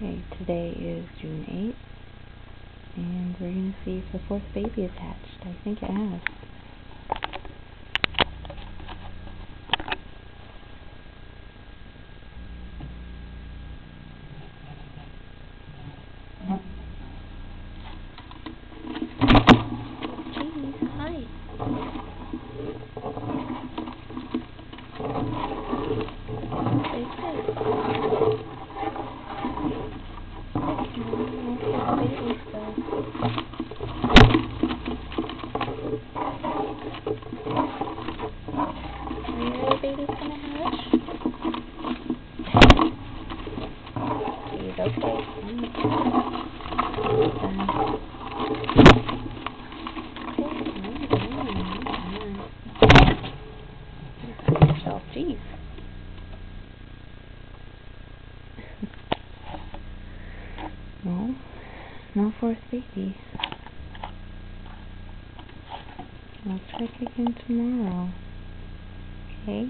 Okay, today is June 8th, and we're going to see if the fourth baby is hatched. I think it has. Jeez, hi. Jeez, okay. I'm done. Okay, no, no, no, no. You're hurting yourself, jeez. No, no fourth baby. I'll check again tomorrow. Okay?